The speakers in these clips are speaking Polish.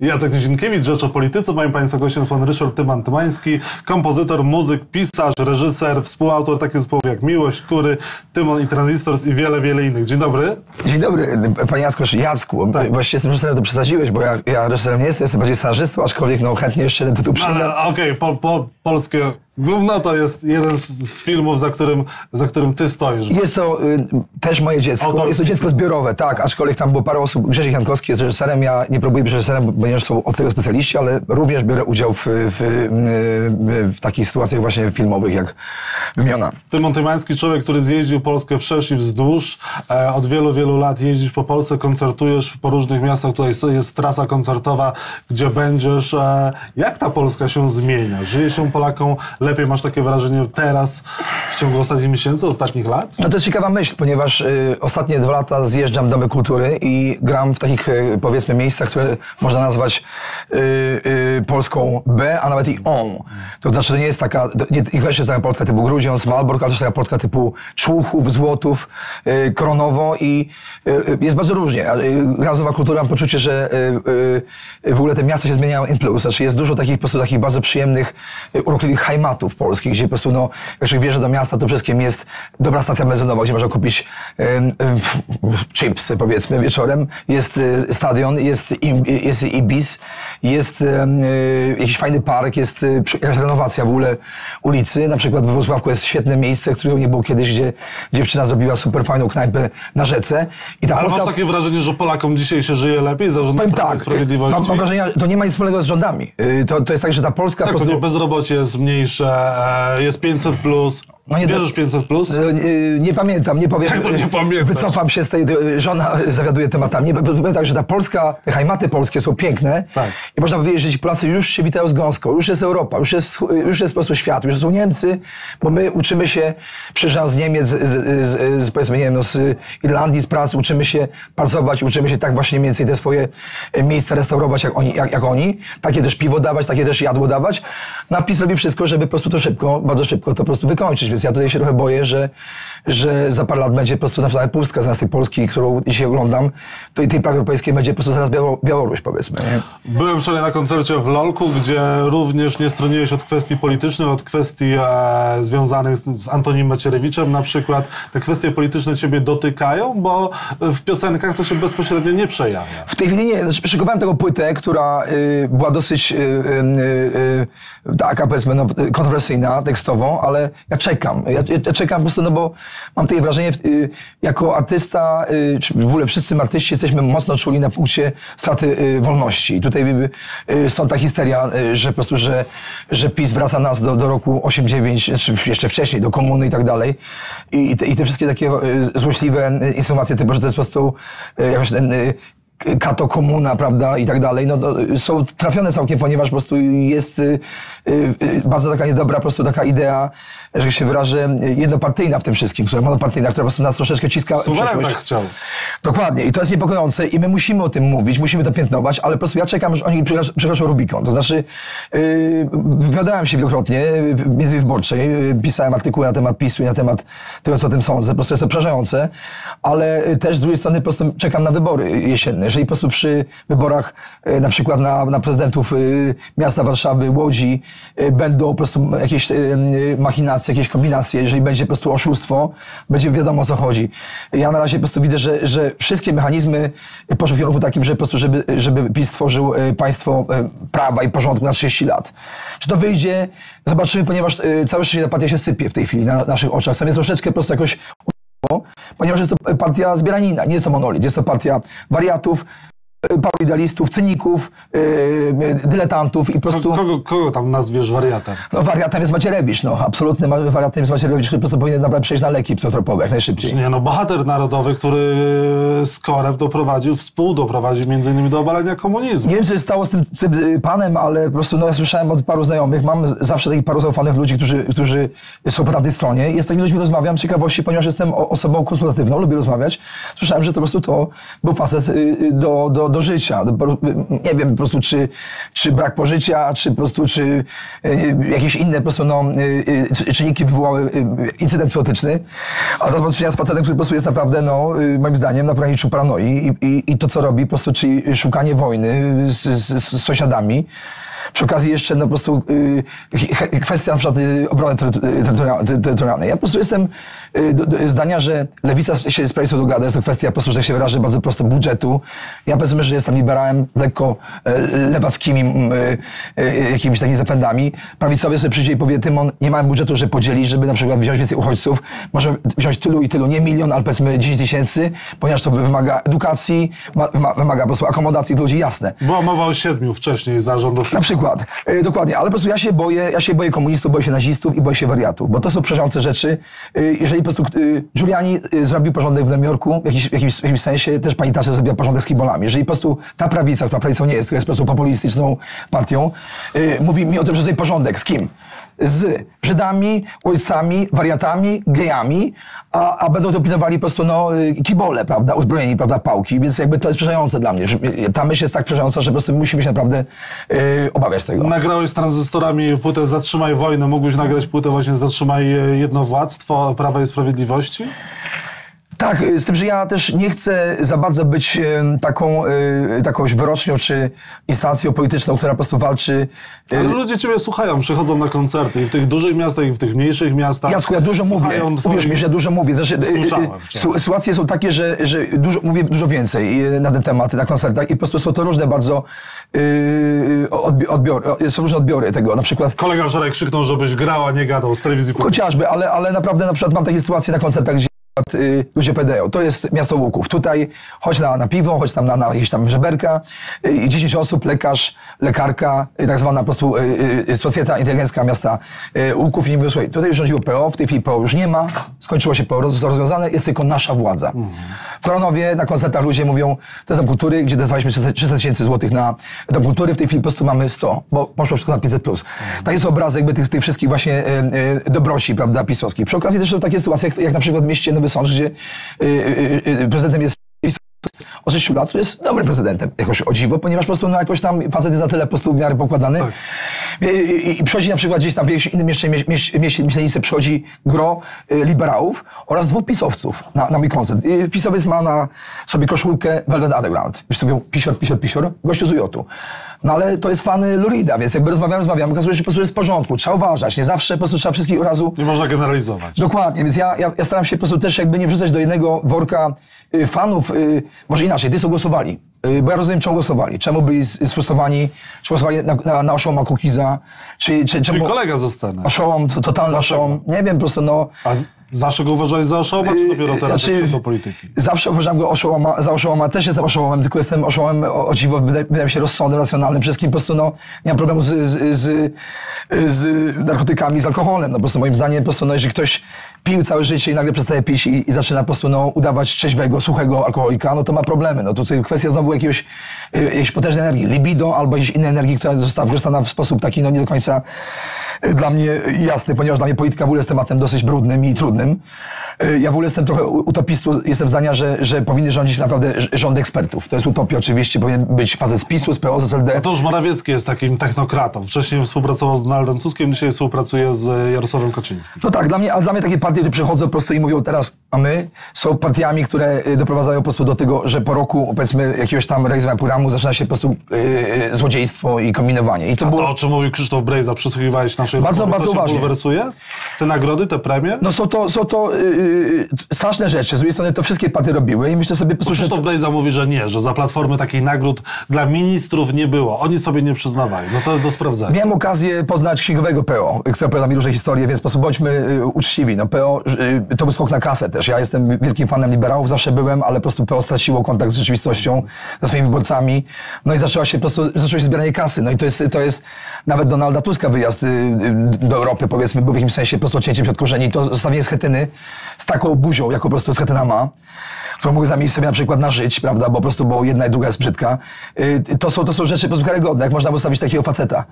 Jacek Nizinkiewicz, Rzecz o Polityce. Moim Państwa gościem jest Pan Ryszard Tyman-Tymański, kompozytor, muzyk, pisarz, reżyser, współautor takich zespołów jak Miłość, Kury, Tymon i Transistors i wiele, wiele innych. Dzień dobry. Dzień dobry, Panie Jacku, Jacku. Tak. Właściwie z tym reżyserem to przesadziłeś, bo ja, ja reżyserem nie jestem, jestem bardziej scenarzystą, aczkolwiek no chętnie jeszcze jeden tytuł przyjmę. Ale okej, po, po, polskie gówno to jest jeden z, filmów, za którym, za którym Ty stoisz. Jest to y, też moje dziecko, to- jest to dziecko zbiorowe, tak, aczkolwiek tam było parę osób, Grzesiek Jankowski jest reżyserem, ja nie próbuję być reżyserem, ponieważ są od tego specjaliści, ale również biorę udział w, w, w, w takich sytuacjach właśnie filmowych jak wymiana. Tymon Tymański, człowiek, który zjeździł Polskę wszerz i wzdłuż. E, od wielu, wielu lat jeździsz po Polsce, koncertujesz po różnych miastach. Tutaj jest trasa koncertowa, gdzie będziesz. E, jak ta Polska się zmienia? Żyje się Polakom lepiej? Masz takie wrażenie teraz, w ciągu ostatnich miesięcy, ostatnich lat? No to jest ciekawa myśl, ponieważ y, ostatnie dwa lata zjeżdżam domy kultury i gram w takich y, powiedzmy miejscach, które można nazwać y, y, Polską B, a nawet i on. To znaczy to nie jest taka, to nie, nie jest taka Polska typu Grudziądz, Malbork, ale też taka Polska typu Człuchów, Złotów, y, Kronowo i y, jest bardzo różnie. Gram z Nowa Kultura, mam poczucie, że w ogóle te miasta się zmieniają in plus. Znaczy jest dużo takich po prostu takich bardzo przyjemnych, urokliwych heimatów polskich, gdzie po prostu no, jak się wjeżdża do miasta, to wszystkim jest dobra stacja benzynowa, gdzie można kupić em, em, chipsy powiedzmy wieczorem, jest y, stadion, jest, jest Ibis, jest y, jakiś fajny park, jest y, jakaś renowacja w ogóle ulicy. Na przykład w Wrocławku jest świetne miejsce, którego nie było kiedyś, gdzie dziewczyna zrobiła super fajną knajpę na rzece. I ta Ale Polska- masz takie wrażenie, że Polakom dzisiaj się żyje lepiej za i tak, Sprawiedliwości? mam, mam wrażenie, że to nie ma nic wspólnego z rządami. Y, To, to jest tak, że ta Polska Tak, po to prostu... nie, bezrobocie jest mniejsze, e, jest 500+. Plus. No nie, Bierzesz 500+. Plus? Y, Nie pamiętam, nie powiem. Jak to nie y, pamiętasz? Wycofam się z tej, y, żona zawiaduje tematami. Nie, Powiem tak, że ta Polska, te hajmaty polskie są piękne Tak. i można powiedzieć, że ci Polacy już się witają z gąską, już jest Europa, już jest, już jest po prostu świat, już są Niemcy, bo my uczymy się, przyjeżdżając z Niemiec, z, z, z, powiedzmy, nie wiem, no, z Irlandii, z pracy, uczymy się pracować, uczymy się tak właśnie mniej więcej te swoje e, miejsca restaurować jak oni, jak, jak oni, takie też piwo dawać, takie też jadło dawać. Napis robi wszystko, żeby po prostu to szybko, bardzo szybko to po prostu wykończyć, więc ja tutaj się trochę boję, że, że za parę lat będzie po prostu na przykład Polska zamiast tej Polski, którą dzisiaj oglądam, to i tej Pragi Europejskiej będzie po prostu zaraz Biało, Białoruś, powiedzmy. Nie? Byłem wczoraj na koncercie w Lolku, gdzie również nie stroniłeś od kwestii politycznych, od kwestii e, związanych z, z Antonim Macierewiczem na przykład. Te kwestie polityczne ciebie dotykają, bo w piosenkach to się bezpośrednio nie przejawia. W tej chwili nie. Znaczy, taką płytę, która y, była dosyć y, y, y, taka, powiedzmy, no, kontrowersyjna tekstowo, ale ja czekam. Ja, ja czekam po prostu, no bo mam takie wrażenie, y, jako artysta, y, czy w ogóle wszyscy artyści jesteśmy mocno czuli na punkcie straty y, wolności. I tutaj stąd ta histeria, że po prostu, że, że PiS wraca nas do, do roku 8-9, czy jeszcze wcześniej, do komuny i tak dalej. I, i, te, wszystkie takie złośliwe insynuacje typu, że to jest po prostu y, kato komuna, prawda, i tak dalej, no, to są trafione całkiem, ponieważ po prostu jest y, y, y, bardzo taka niedobra, po prostu taka idea, że się wyrażę, y, jednopartyjna w tym wszystkim, która monopartyjna, która po prostu nas troszeczkę ciska Suweren tak chciał. Dokładnie. I to jest niepokojące i my musimy o tym mówić, musimy to piętnować, ale po prostu ja czekam, że oni przekroczą- Rubikon. To znaczy, yy, wypowiadałem się wielokrotnie, między innymi w Wyborczej, yy, pisałem artykuły na temat PiSu i na temat tego, co o tym sądzę. Po prostu jest to przerażające, ale też z drugiej strony po prostu czekam na wybory jesienne. Jeżeli po prostu przy wyborach yy, na przykład na, na prezydentów yy, miasta Warszawy, Łodzi yy, będą po prostu jakieś machinacje, jakieś kombinacje, jeżeli będzie po prostu oszustwo, będzie wiadomo o co chodzi. Ja na razie po prostu widzę, że, że wszystkie mechanizmy poszły w kierunku takim, że po prostu, żeby, żeby PiS stworzył e, państwo e, prawa i porządku na 30 lat. Czy to wyjdzie? Zobaczymy, ponieważ e, całe szczęście ta partia się sypie w tej chwili na naszych oczach. Chcemy troszeczkę po prostu jakoś ponieważ jest to partia zbieranina, nie jest to monolit, jest to partia wariatów, paru idealistów, cyników, e, dyletantów i po prostu... Kogo, kogo tam nazwiesz wariatem? No wariatem jest Macierewicz, no absolutnym wariatem jest Macierewicz, który po prostu powinien naprawdę przejść na leki psychotropowe jak najszybciej. Nie no, bohater narodowy, który z Korew doprowadził, współdoprowadził między innymi do obalenia komunizmu. Nie wiem, co się stało z tym, z tym y, panem, ale po prostu no, ja słyszałem od paru znajomych, mam zawsze takich paru zaufanych ludzi, którzy, którzy są po tamtej stronie i z takimi ludźmi rozmawiam z ciekawości, ponieważ jestem osobą konsultatywną, lubię rozmawiać. Słyszałem, że to po prostu to był facet y, y, do, do do, do życia. Po- nie wiem po prostu, czy, czy brak pożycia, czy po prostu, czy e, jakieś inne po prostu, no, e, e, czy- czynniki wywołały incydent psychotyczny. A to do czynienia z facetem, który po prostu jest naprawdę, no, moim zdaniem, na pograniczu paranoi i, i, i to, co robi, po prostu, czyli szukanie wojny z, z, z sąsiadami. Przy okazji jeszcze no, po prostu y, he- kwestia na przykład y, obrony ty- terytorialnej. Ja po prostu jestem y, do, do, zdania, że lewica się z prawicą dogada. Jest to kwestia po prostu, że się wyrażę bardzo prosto budżetu. Ja powiedzmy, że jestem liberałem lekko e, lewackimi e, e, jakimiś takimi zapędami. Prawicowie sobie przyjdzie i powie, Tymon, nie mamy budżetu, że podzielić, żeby na przykład wziąć więcej uchodźców. Możemy wziąć tylu i tylu, nie milion, ale powiedzmy 10 tysięcy, ponieważ to wymaga edukacji, ma, wyma- wymaga po prostu akomodacji ludzi, jasne. Była mowa o siedmiu wcześniej zarządów. Na przykład, e, dokładnie, ale po prostu ja się boję, ja się boję komunistów, boję się nazistów i boję się wariatów, bo to są przerażające rzeczy. E, Jeżeli po prostu e, Giuliani e, zrobił porządek w Nowym Jorku, w jakimś, w jakimś, w jakimś sensie też pani Thatcher zrobiła porządek z kibolami. Jeżeli po prostu ta prawica, która prawicą nie jest, która jest po prostu populistyczną partią, mówi mi o tym, że zrobi porządek z kim? Z Żydami, ojcami, wariatami, gejami, a, a będą to pilnowali po prostu no, kibole, prawda, uzbrojeni, prawda, pałki, więc jakby to jest przerażające dla mnie. Ta myśl jest tak przerażająca, że po prostu musimy się naprawdę e, obawiać tego. Nagrałeś z tranzystorami płytę Zatrzymaj wojnę. Mógłbyś nagrać płytę właśnie Zatrzymaj e, jednowładztwo Prawa i Sprawiedliwości? Tak, y, z tym, że ja też nie chcę za bardzo być em, taką, y, takąś wyrocznią czy instancją polityczną, która po prostu walczy. y, Ale ludzie ciebie słuchają, przychodzą na koncerty i w tych dużych miastach, i w tych mniejszych miastach. Jacku, ja dużo mówię. Słuchają Uwierz mi, że dużo mówię. Też, y, y, Słyszałem y, su- sytuacje są takie, że, że dużo, mówię dużo więcej y, na ten temat, na koncertach i po prostu są to różne bardzo y, odbi- odbiory, są różne odbiory tego. Na przykład Kolega wczoraj krzyknął, żebyś grała, nie gadał z telewizji. Chociażby, ale, ale naprawdę na przykład mam takie sytuacje na koncertach, gdzie y, ludzie pedają. To jest miasto Łuków. Tutaj chodź na, na piwo, chodź tam na, na jakieś tam żeberka y, i 10 osób, lekarz, lekarka, y, tak zwana po prostu y, y, socjeta inteligencka miasta y, Łuków i mówią, słuchaj, tutaj już rządziło PO, w tej chwili PO już nie ma, skończyło się PO, zostało rozwiązane, jest tylko nasza władza. W Koronowie na koncertach ludzie mówią, to jest kultury, gdzie dostaliśmy 300 300 tysięcy złotych na dom kultury, w tej chwili po prostu mamy 100, bo poszło wszystko na 500+. Plus. Tak jest obraz jakby tych, tych wszystkich właśnie e, e, dobroci, prawda, pisowskich. Przy okazji też są takie sytuacje, jak, jak na przykład w mieście Nowy Sącz, gdzie e, e, e, prezydentem jest od 6 lat, który jest dobrym prezydentem, jakoś o dziwo, ponieważ po prostu no, jakoś tam facet jest na tyle po prostu w miarę pokładany. I, i, I przychodzi na przykład gdzieś tam w jakimś innym mieście, mieście, mieście, mieście Myślenicy przychodzi gro y, liberałów oraz dwóch pisowców na, na mój koncert. I pisowiec ma na sobie koszulkę Velvet Underground. Wiesz sobie, pisior, pisior, pisior, gościu z Ujotu. No ale to jest fan Lurida, więc jakby rozmawiamy, rozmawiamy, okazuje się, że po prostu jest w porządku, trzeba uważać, nie zawsze po prostu trzeba wszystkich od razu Nie można generalizować. Dokładnie, więc ja, ja, ja staram się po prostu też jakby nie wrzucać do jednego worka y, fanów, y, może inaczej, ty co głosowali, bo ja rozumiem, czemu głosowali, czemu byli sfrustrowani, czy głosowali na, na, na oszołoma Kukiza, czy, czy czemu... kolega ze sceny. Oszołom, to- totalny oszołom, nie wiem, po prostu no... A z, zawsze go uważałeś za oszołoma, czy dopiero teraz Znaczy, do polityki? Zawsze uważam go oszołoma, za oszołoma, też jestem oszołomem, tylko jestem oszołomem o, o dziwo, wydaje, mi się rozsądnym, racjonalnym, wszystkim. Po prostu no, nie mam problemu z, z, z, z narkotykami, z alkoholem, no po prostu moim zdaniem po prostu no, jeżeli ktoś pił całe życie i nagle przestaje pić i, i zaczyna po prostu no, udawać trzeźwego, suchego alkoholika, no to ma problemy, no to kwestia znowu jakiegoś, y, jakiejś potężnej energii, libido albo jakiejś innej energii, która została wykorzystana w sposób taki no nie do końca y, dla mnie jasny, ponieważ dla mnie polityka w ogóle jest tematem dosyć brudnym i trudnym. Y, Ja w ogóle jestem trochę utopistą, jestem zdania, że, że powinny rządzić naprawdę rząd ekspertów. To jest utopia oczywiście, powinien być facet z PiSu, z PO, z. To już Morawiecki jest takim technokratą. Wcześniej współpracował z Donaldem Tuskiem, dzisiaj współpracuje z Jarosławem Kaczyńskim. No tak, dla mnie, a dla mnie takie partie, które przychodzą po prostu i mówią teraz, a my, są partiami, które y, doprowadzają po prostu do tego, że po roku, powiedzmy, jakiegoś tam programu zaczyna się po prostu y, y, złodziejstwo i kombinowanie. I to A było... to, o czym mówił Krzysztof Brejza, przysłuchiwałeś naszej Bardzo, rozmowie, bardzo to się uważnie. bulwersuje? Te nagrody, te premie? No są to, są to y, y, straszne rzeczy. Z drugiej strony to wszystkie partie robiły i myślę sobie po prostu. Krzysztof Brejza mówi, że nie, że za Platformy takich nagród dla ministrów nie było. Oni sobie nie przyznawali. No to jest do sprawdzenia. Miałem okazję poznać księgowego PO, który opowiada mi różne historie, więc po prostu bądźmy uczciwi. No PO, y, to był skok na kasę też. Ja jestem wielkim fanem liberałów, zawsze byłem, ale po prostu PO straciło kontakt z rzeczywistością, ze swoimi wyborcami. No i zaczęła się po prostu, zaczęło się zbieranie kasy. No i to jest, to jest nawet Donalda Tuska wyjazd y, y, do Europy, powiedzmy, był w jakimś sensie po prostu odcięciem się od korzeni. To zostawienie schetyny z taką buzią, jaką po prostu schetyna ma, którą mogę zamienić sobie na przykład na żyć, prawda, bo po prostu, bo jedna i druga jest brzydka. To są, to są rzeczy po prostu karygodne, jak można postawić takiego faceta,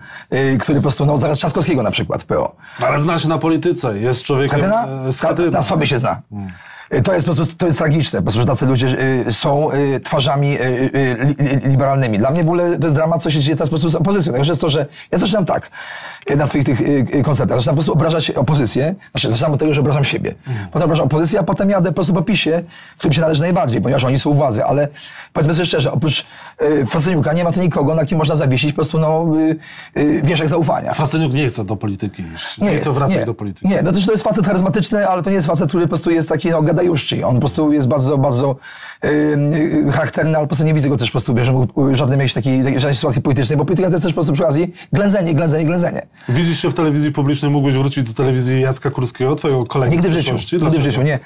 który po prostu, no zaraz Trzaskowskiego na przykład w PO. Ale zna się na polityce. Jest człowiekiem Schetyna? Z Na, na sobie się zna. Y, To jest po prostu to jest tragiczne, po prostu, że tacy ludzie y, są y, twarzami y, li, li- liberalnymi. Dla mnie w ogóle to jest dramat, co się dzieje teraz po prostu z opozycją. Także jest to, że ja zaczynam tak na swoich tych koncertach. Zaczynam po prostu obrażać opozycję. Znaczy, zaczynam od tego, że obrażam siebie. Potem obrażam opozycję, a potem jadę po prostu po PiSie, którym się należy najbardziej, ponieważ oni są u władzy. Ale powiedzmy sobie szczerze, oprócz Franceniuka nie ma tu nikogo, na kim można zawiesić po prostu no, wieszek zaufania. Frasyniuk nie chce do polityki iść. Nie, chce jest, wracać nie, do polityki. Nie, no to, to jest facet charyzmatyczny, ale to nie jest facet, który po prostu jest taki no, gadajuszczy. On po prostu jest bardzo, bardzo yy, yy, charakterny, ale po prostu nie widzę go też po prostu, wiesz, mógł żadnej mieć takiej, żadnej sytuacji politycznej, bo polityka to jest też po prostu przy okazji ględzenie, ględzenie, ględzenie. Widzisz się w telewizji publicznej, mógłbyś wrócić do telewizji Jacka Kurskiego, twojego kolegi Nigdy w życiu, przeszłości? nigdy w Dlaczego? życiu, nie.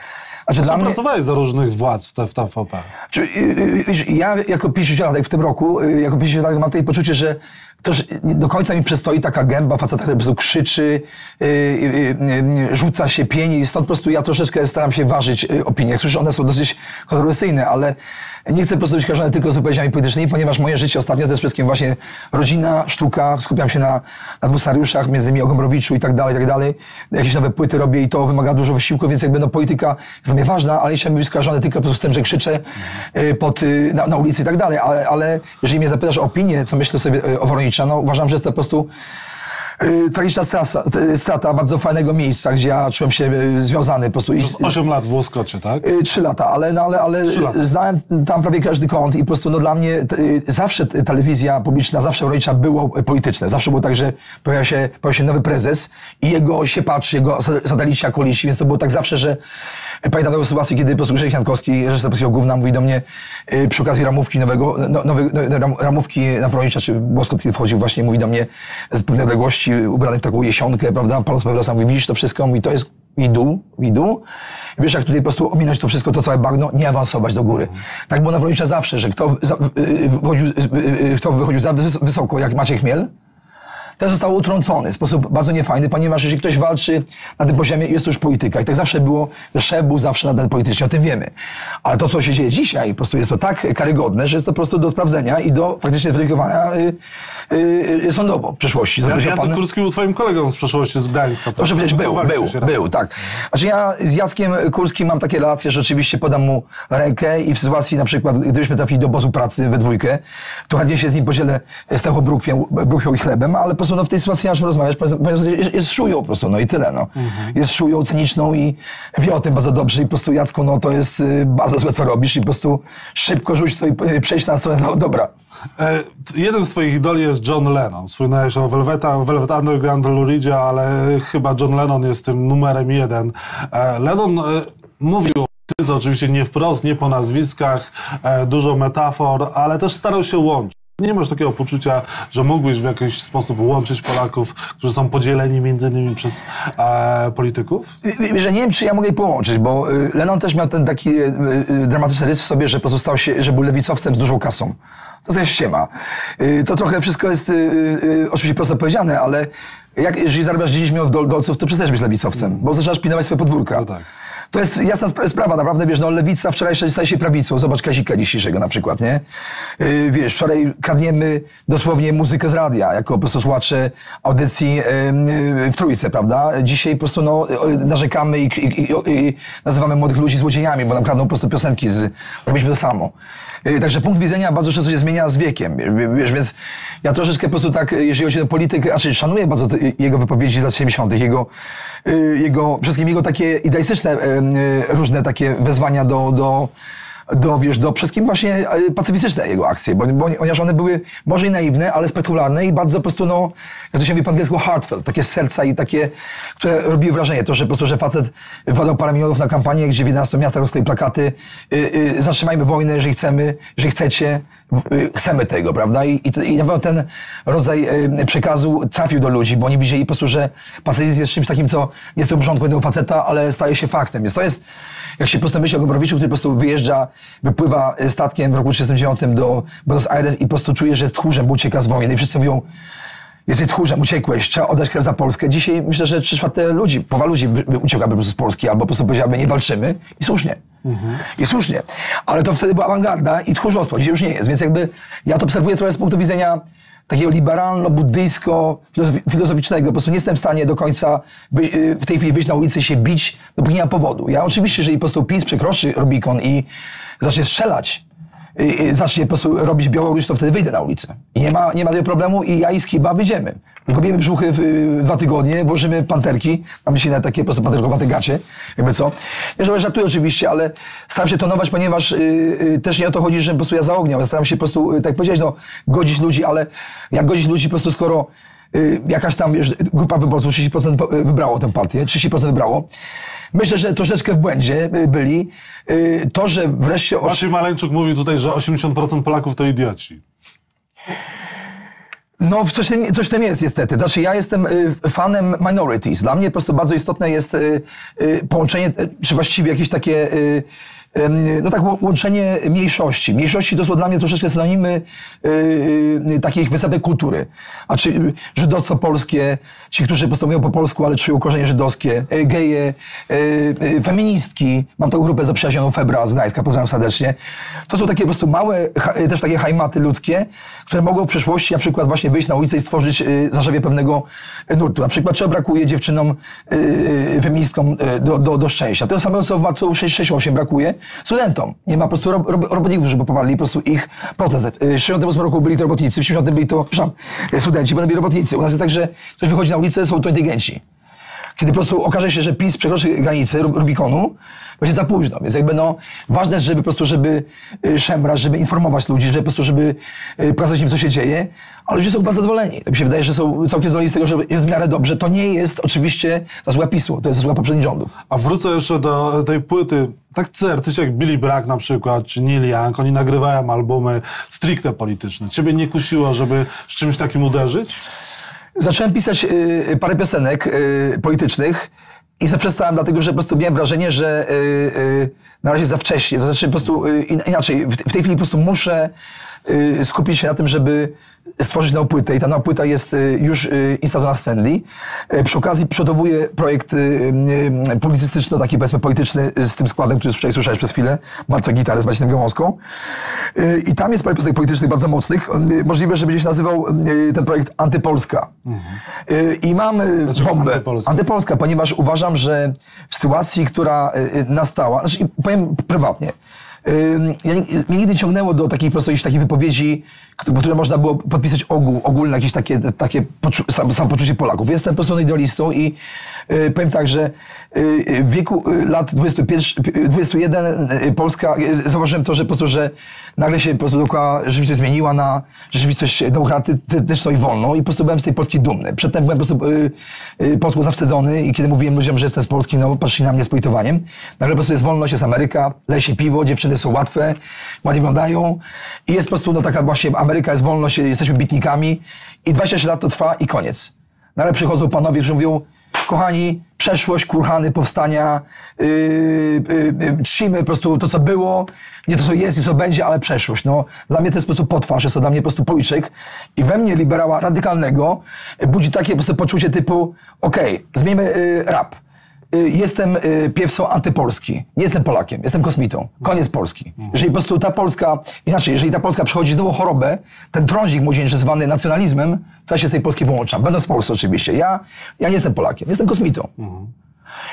Znaczy, dla mnie, Pracowałeś za różnych władz w, te, w TVP. Czy, yy, yy, wiesz, ja jako 50-latek w tym roku, yy, jako 50-latek mam takie poczucie, że też do końca mi przystoi taka gęba faceta, który po prostu krzyczy, yy, yy, rzuca się, pieni i stąd po prostu ja troszeczkę staram się ważyć yy, opinie. Jak słyszę, one są dosyć kontrowersyjne, ale nie chcę po prostu być kojarzony tylko z wypowiedziami politycznymi, ponieważ moje życie ostatnio to jest wszystkim właśnie rodzina, sztuka, skupiam się na, na dwustariuszach, między innymi o i tak dalej, i tak dalej. Jakieś nowe płyty robię i to wymaga dużo wysiłku, więc jakby no polityka jest dla mnie ważna, ale nie chciałbym być skojarzony tylko po prostu z tym, że krzyczę y, pod, y, na, na ulicy i tak dalej, ale, ale jeżeli mnie zapytasz o opinię, co myślę sobie y, o No uważam, że jest to po prostu tragiczna strata, y, strata bardzo fajnego miejsca, gdzie ja czułem się y, związany po prostu. Przez 8 lat w Łoskocie, tak? Y, Trzy lata, ale, no, ale, ale lata. znałem tam prawie każdy kąt i po prostu no, dla mnie y, zawsze telewizja publiczna, zawsze Woronicza było y, polityczne. Zawsze było tak, że pojawia się, pojawia się nowy prezes i jego się patrzy, jego sa- satelici, akulisi, więc to było tak zawsze, że y, pamiętam taką sytuację, kiedy po prostu Grzegorz Jankowski, reżyser Polskiego Gówna, mówi do mnie y, przy okazji ramówki nowego, no, nowy, no, ram, ramówki na Woronicza, czy Łoskot, kiedy wchodził właśnie, mówi do mnie z pewnej odległości, ubrany w taką jesionkę, prawda, paląc papierosa, mówi, widzisz to wszystko, mówi, to jest widu, widu. I Wiesz, jak tutaj po prostu ominąć to wszystko, to całe bagno, nie awansować do góry. Tak było na Wronicza zawsze, że kto, za, wychodził, kto wychodził za wys- wysoko, jak Maciej Chmiel, ten został utrącony w sposób bardzo niefajny, ponieważ jeżeli ktoś walczy na tym poziomie, jest to już polityka. I tak zawsze było, że szef był zawsze nadal polityczny, o tym wiemy. Ale to, co się dzieje dzisiaj, po prostu jest to tak karygodne, że jest to po prostu do sprawdzenia i do faktycznie zweryfikowania y, y, y, sądowo w przyszłości. Ja, Jacek pan- Kurski był twoim kolegą z przeszłości z Gdańska. Proszę powiedzieć, był, był, razem. był, tak. Znaczy ja z Jackiem Kurskim mam takie relacje, że oczywiście podam mu rękę i w sytuacji na przykład, gdybyśmy trafili do obozu pracy we dwójkę, to chętnie się z nim podzielę z tą brukwią, brukwią i chlebem, ale po prostu no, w tej sytuacji nie możemy rozmawiać, ponieważ jest, jest szują po prostu, no i tyle, no. Jest szują cyniczną i wie o tym bardzo dobrze i po prostu Jacku, no to jest y, bardzo złe, co robisz i po prostu szybko rzuć to i y, przejść na stronę, no dobra. E, jeden z twoich idoli jest John Lennon. Słynąłeś o Velveta, Velvet Underground, Reedzie, ale chyba John Lennon jest tym numerem jeden. E, Lennon e, mówił oczywiście nie wprost, nie po nazwiskach, e, dużo metafor, ale też starał się łączyć. Nie masz takiego poczucia, że mógłbyś w jakiś sposób łączyć Polaków, którzy są podzieleni między innymi przez e, polityków? Że nie wiem, czy ja mogę je połączyć, bo y, Lennon też miał ten taki y, y, dramatyczny rys w sobie, że pozostał się, że był lewicowcem z dużą kasą. To jakaś ściema. Y, To trochę wszystko jest oczywiście prosto powiedziane, ale jak, jeżeli zarabiasz 10 milionów dol- dolców, to przestajesz być lewicowcem, bo zaczynasz pilnować swoje podwórka. No tak. To jest jasna spra- sprawa, naprawdę, wiesz, no lewica wczorajsza staje się prawicą. Zobacz Kazika dzisiejszego na przykład, nie? Yy, wiesz, wczoraj kradniemy dosłownie muzykę z radia, jako po prostu słuchacze audycji yy, yy, w Trójce, prawda? Dzisiaj po prostu, no, yy, narzekamy i, i, i, i nazywamy młodych ludzi złodziejami, bo nam kradną po prostu piosenki z... Robiliśmy to samo. Yy, Także punkt widzenia bardzo często się zmienia z wiekiem, wiesz, więc ja troszeczkę po prostu tak, jeżeli chodzi o politykę, znaczy szanuję bardzo jego wypowiedzi z lat 70., jego, jego, wszystkim jego takie idealistyczne różne takie wezwania do, do, do, wiesz, do wszystkim właśnie e, pacyfistyczne jego akcje, bo, bo, ponieważ one były może i naiwne, ale spektakularne i bardzo po prostu, no, jak to się mówi po angielsku, heartfelt, takie serca i takie, które robiły wrażenie. To, że po prostu, że facet wydał parę milionów na kampanię, gdzie w 11 miastach rozklei plakaty, y, y, zatrzymajmy wojnę, jeżeli chcemy, jeżeli chcecie, w- y, chcemy tego, prawda? I, i, i na pewno ten rodzaj y, przekazu trafił do ludzi, bo oni widzieli po prostu, że pacyfizm jest czymś takim, co nie jest to porządku jednego faceta, ale staje się faktem. Więc to jest, jak się po prostu myśli o Gombrowiczu, który po prostu wyjeżdża, wypływa statkiem w roku 1939 do Buenos Aires i po prostu czuje, że jest tchórzem, bo ucieka z wojny. I wszyscy mówią, jesteś tchórzem, uciekłeś, trzeba oddać krew za Polskę. Dzisiaj myślę, że trzy czwarte ludzi, połowa ludzi by, by prostu z Polski albo po prostu powiedziałaby, nie walczymy i słusznie. I słusznie. Ale to wtedy była awangarda i tchórzostwo. Dzisiaj już nie jest. Więc jakby ja to obserwuję trochę z punktu widzenia takiego liberalno-buddyjsko-filozoficznego. Po prostu nie jestem w stanie do końca wy, w tej chwili wyjść na ulicę i się bić, dopóki nie ma powodu. Ja oczywiście, jeżeli po prostu PiS przekroczy Rubikon i zacznie strzelać, zacznie po prostu robić Białoruś, to wtedy wyjdę na ulicę. I nie ma, nie ma tego problemu i ja i Skiba wyjdziemy. Zgubimy brzuchy w y, dwa tygodnie, włożymy panterki, mam myśli na takie po prostu panterkowate gacie, jakby co. Nie, że żartuję oczywiście, ale staram się tonować, ponieważ y, y, też nie o to chodzi, że po prostu ja zaogniał. Ja staram się po prostu, y, tak jak powiedziałeś, no, godzić ludzi, ale jak godzić ludzi po prostu skoro jakaś tam wiesz, grupa wyborców 30% po- y, wybrało tę partię, 30% wybrało. Myślę, że troszeczkę w błędzie y, byli. Y, To, że wreszcie... Maciej Maleńczuk mówił tutaj, że 80% Polaków to idioci. No, coś tym, coś tym jest niestety. Znaczy, ja jestem y, fanem minorities. Dla mnie po prostu bardzo istotne jest y, y, połączenie, y, czy właściwie jakieś takie, y, no tak, łączenie mniejszości. Mniejszości to są dla mnie troszeczkę synonimy y, y, takich wysepek kultury. A czy y, żydostwo polskie, ci, którzy po prostu mówią po polsku, ale czują korzenie żydowskie, y, geje, y, y, feministki. Mam tą grupę zaprzyjaźnioną Febra z Gdańska, pozdrawiam serdecznie. To są takie po prostu małe, też takie hajmaty ludzkie, które mogą w przyszłości na przykład właśnie wyjść na ulicę i stworzyć y, zarzewie pewnego nurtu. Na przykład czego brakuje dziewczynom y, y, feministkom do, do, do szczęścia. To samo, co w Macu 668 brakuje studentom. Nie ma po prostu rob, rob, robotników, żeby poparli po prostu ich proces. Y, W 68 roku byli to robotnicy, w 70 byli to, y, studenci, potem byli robotnicy. U nas jest tak, że ktoś wychodzi na ulicę, są to inteligenci kiedy po prostu okaże się, że PiS przekroczy granicę Rub- Rubikonu, będzie za późno. Więc jakby no, ważne jest, żeby po prostu, żeby y, szemrać, żeby informować ludzi, żeby po prostu, żeby y, pokazać im, co się dzieje, ale ludzie są chyba zadowoleni. Tak mi się wydaje, że są całkiem zadowoleni z tego, że jest w miarę dobrze. To nie jest oczywiście zasługa PiSu, to jest zasługa poprzednich rządów. A wrócę jeszcze do tej płyty. Tak certyci jak Billy Bragg na przykład, czy Neil Young, oni nagrywają albumy stricte polityczne. Ciebie nie kusiło, żeby z czymś takim uderzyć? Zacząłem pisać y, parę piosenek y, politycznych i zaprzestałem, dlatego że po prostu miałem wrażenie, że y, y, na razie za wcześnie. To znaczy po prostu y, in- inaczej. W, w tej chwili po prostu muszę y, skupić się na tym, żeby stworzyć nową płytę i ta nowa płyta jest y, już y, instalowana w Stanley. Przy okazji przygotowuję projekt y, y, publicystyczno, taki powiedzmy polityczny z tym składem, który wczoraj słyszałeś przez chwilę, Martwe Gitary z Macienem Gałązką. I tam jest parę piosenek politycznych bardzo mocnych. Możliwe, że będzie się nazywał ten projekt Antypolska. Y, I mam Dlaczego bombę. Antypolska? Antypolska, ponieważ uważam, że w sytuacji, która nastała, znaczy powiem prywatnie, ja, ni- mnie nigdy ciągnęło do takich po prostu jakichś takich wypowiedzi, kt- które można było podpisać ogół, ogólne jakieś takie, takie poczu, sam, samopoczucie Polaków. Jestem po prostu idealistą i powiem tak, że y, y, w wieku lat 21, 21 y, Polska, zauważyłem to, że po prostu, że nagle się po prostu rzeczywistość zmieniła na rzeczywistość demokratyczną i wolną i po prostu byłem z tej Polski dumny. Przedtem byłem po prostu y, Polską zawstydzony i kiedy mówiłem ludziom, że jestem z Polski, no patrzyli na mnie z politowaniem. Nagle po prostu jest wolność, jest Ameryka, leje się piwo, dziewczyny są łatwe, ładnie wyglądają i jest po prostu no taka właśnie Ameryka jest wolność, jesteśmy bitnikami i 26 lat to trwa i koniec. Nagle przychodzą panowie, którzy mówią, kochani, przeszłość, kurhany, powstania, yy, yy, yy, czcimy po prostu to, co było, nie to, co jest i co będzie, ale przeszłość. No, dla mnie to jest po prostu potwarz, jest to dla mnie po prostu policzek i we mnie liberała radykalnego budzi takie po prostu poczucie typu, okej, zmieńmy yy, rap. Y, Jestem y, piewcą antypolski. Nie jestem Polakiem, jestem kosmitą. Koniec Polski. Jeżeli po prostu ta Polska, inaczej, jeżeli ta Polska przechodzi znowu chorobę, ten trądzik młodzieńczy zwany nacjonalizmem, to ja się z tej Polski wyłączam. Będąc w Polsce oczywiście. Ja, ja nie jestem Polakiem, jestem kosmitą.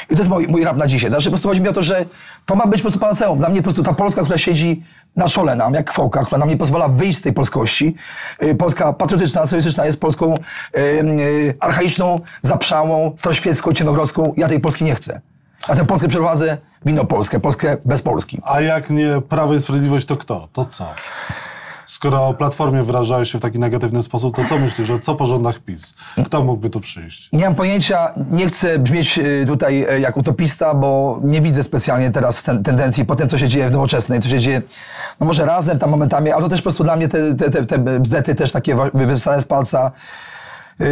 I to jest mój, mój rap na dzisiaj. Znaczy po prostu chodzi mi o to, że to ma być po prostu panaceum. Dla mnie po prostu ta Polska, która siedzi na czole nam, jak kwołka, która nam nie pozwala wyjść z tej polskości. Y, Polska patriotyczna, nacjonalistyczna jest Polską y, y, archaiczną, zaprzałą, staroświecką, ciemnogrodzką. Ja tej Polski nie chcę. A tę Polskę przeprowadzę w inną Polskę, Polskę bez Polski. A jak nie Prawo i Sprawiedliwość, to kto? To co? Skoro o Platformie wyrażałeś się w taki negatywny sposób, to co myślisz, że co po rządach PiS? Kto mógłby tu przyjść? Nie mam pojęcia, nie chcę brzmieć y, tutaj y, jak utopista, bo nie widzę specjalnie teraz ten, tendencji po tym, co się dzieje w nowoczesnej, co się dzieje, no może razem tam momentami, ale to też po prostu dla mnie te, te, te, te bzdety też takie wysane z palca. Y,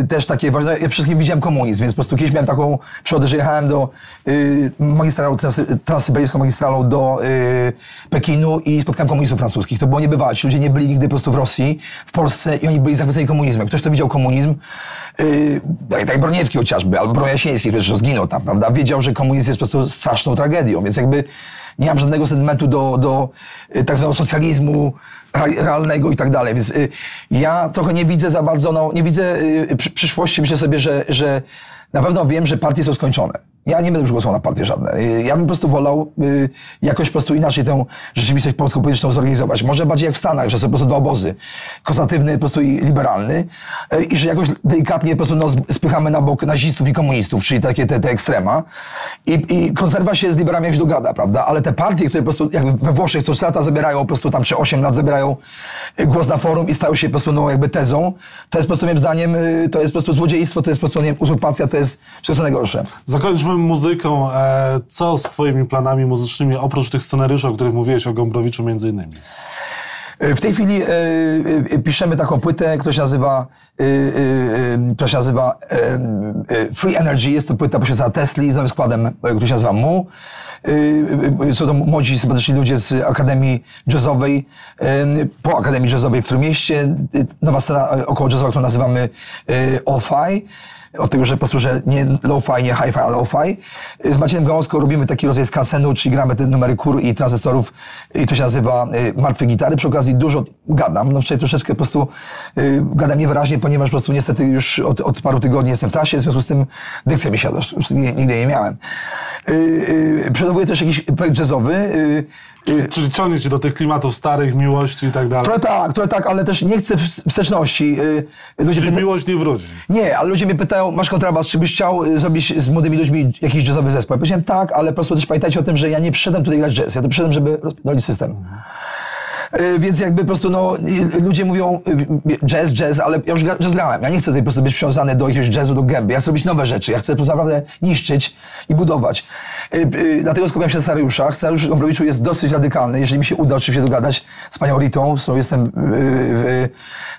y, też takie ważne. Ja wszystkim widziałem komunizm, więc po prostu kiedyś miałem taką przygodę, że jechałem do y, magistralą, trans, transsyberyjską magistralą do y, Pekinu i spotkałem komunistów francuskich. To było niebywałe. Ci ludzie nie byli nigdy po prostu w Rosji, w Polsce i oni byli zachwyceni komunizmem. Ktoś, kto widział komunizm, y, tak jak Broniewski chociażby, albo Broniasiński, który zresztą zginął tam, prawda, wiedział, że komunizm jest po prostu straszną tragedią, więc jakby nie mam żadnego sentymentu do, do y, tak zwanego socjalizmu realnego i tak dalej, więc y, ja trochę nie widzę za bardzo, no, nie widzę y, przy, przyszłości, myślę sobie, że, że na pewno wiem, że partie są skończone. Ja nie będę już głosował na partie żadne. Y, Ja bym po prostu wolał y, jakoś po prostu inaczej tę rzeczywistość polską polityczną zorganizować. Może bardziej jak w Stanach, że są po prostu dwa obozy. Konserwatywny po prostu i liberalny. y, I że jakoś delikatnie po prostu no, sp- spychamy na bok nazistów i komunistów, czyli takie te, te ekstrema. I, I konserwa się z liberami jakoś dogada, prawda? Ale te partie, które po prostu jak we Włoszech co 3 lata zabierają po prostu tam, czy 8 lat zabierają y, głos na forum i stają się po prostu no, jakby tezą, to jest po prostu moim zdaniem, y, to jest po prostu złodziejstwo, to jest po prostu nie uzurpacja, to jest wszystko najgorsze. Zakończmy muzyką. E, co z twoimi planami muzycznymi, oprócz tych scenariuszy, o których mówiłeś, o Gombrowiczu między innymi? Y, W tej chwili y, piszemy taką płytę, która się nazywa, y, y, która się nazywa Free Energy. Jest to płyta poświęcona Tesli z nowym składem, który się nazywa Mu. Są to młodzi, sympatyczni ludzie z Akademii Jazzowej, po Akademii Jazzowej w Trójmieście. Nowa scena około jazzowa, którą nazywamy OFI. Od tego, że posłużę nie low-fi, nie hi-fi, ale low-fi. Z Maciejem Gałązką robimy taki rodzaj skansenu, czyli gramy te numery kur i tranzystorów i to się nazywa y, Martwe Gitary. Przy okazji dużo gadam, no wczoraj troszeczkę po prostu y, gadam niewyraźnie, ponieważ po prostu niestety już od, od paru tygodni jestem w trasie, w związku z tym dykcja mi siada, już nigdy, nie miałem. Y, y, przygotowuję też jakiś projekt jazzowy, Czyli ciągnie cię do tych klimatów starych, miłości i tak dalej. Trochę tak, trochę tak, ale też nie chcę wsteczności. Y, Ludzie Czyli pyta- miłość nie wróci. nie, ale ludzie mnie pytają, masz kontrabas, czy byś chciał y, zrobić z młodymi ludźmi jakiś jazzowy zespół? Ja powiedziałem tak, ale po prostu też pamiętajcie o tym, że ja nie przyszedłem tutaj grać jazz, ja tu przyszedłem, żeby rozpierdolić system. Y, Więc jakby po prostu no, y, ludzie mówią y, jazz, jazz, ale ja już jazz grałem. Ja nie chcę tutaj po prostu być przywiązany do jakiegoś jazzu, do gęby. Ja chcę robić nowe rzeczy. Ja chcę tu naprawdę niszczyć i budować. Y, y, Dlatego skupiam się na scenariuszach. Scenariusz Gombrowiczu jest dosyć radykalny. Jeżeli mi się uda oczywiście dogadać z panią Ritą, z którą jestem y, w,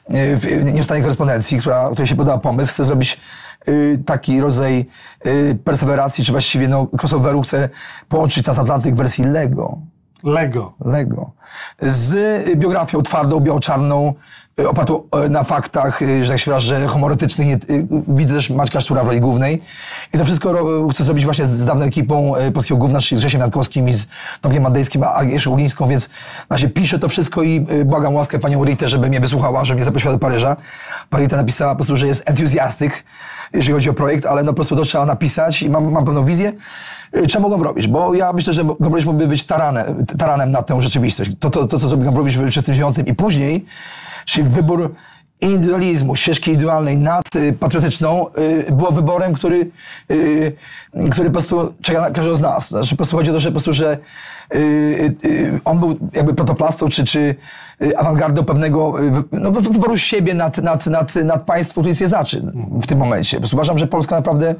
w, w nieustannej korespondencji, która, której się podoba pomysł, chcę zrobić y, taki rodzaj y, perseweracji, czy właściwie no, crossoveru chcę połączyć transatlantyk w wersji Lego. Lego. Lego. Z biografią twardą, biało-czarną, opartą y, na faktach, y, że tak się wyrażę, humorystycznych. Nie- y, Widzę też Maćka Sztura w roli głównej. I to wszystko chcę zrobić właśnie z, dawną ekipą Polskiego Gówna, czyli z Grzesiem Jankowskim i z Tomkiem Madejskim, a Agnieszką Ługińską, więc znaczy, piszę to wszystko i błagam łaskę panią Ritę, żeby mnie wysłuchała, żeby mnie zaprosiła do Paryża. Pani Rita napisała po prostu, że jest entuzjastyk, jeżeli chodzi o projekt, ale no po prostu to trzeba napisać i mam, mam pewną wizję. Mogą robić, bo ja myślę, że Gombrowicz mógłby być taranem, taranem na tę rzeczywistość. To, to, to co zrobił Gombrowicz w 1939 i później, czyli wybór indywidualizmu, ścieżki indywidualnej nad y, patriotyczną, y, było wyborem, który, y, który po prostu czeka na każdego z nas. Znaczy, po prostu chodzi o to, że po prostu, że on był jakby protoplastą, czy, czy awangardą pewnego no, wy- wyboru siebie nad, nad, nad, nad państwo, które nic nie znaczy w tym momencie. Po prostu uważam, że Polska naprawdę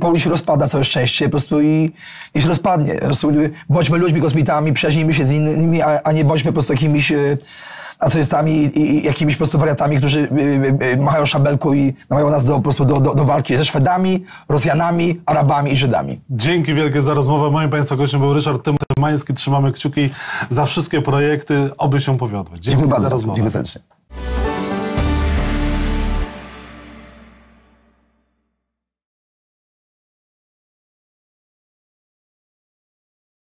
powoli się rozpada, całe szczęście, po prostu i, i się rozpadnie. Po prostu bądźmy ludźmi kosmitami, przyjaźnijmy się z innymi, a, a nie bądźmy po prostu jakimiś ateistami i, i jakimiś po prostu wariatami, którzy y, y, y, machają szabelką i namawiają nas do, po prostu do, do, do walki ze Szwedami, Rosjanami, Arabami i Żydami. Dzięki wielkie za rozmowę. Moim Państwa gościem był Ryszard Tymański. Trzymamy kciuki za wszystkie projekty, oby się powiodły. Dzięki Dziękuję za bardzo. rozmowę. Dziękuję serdecznie.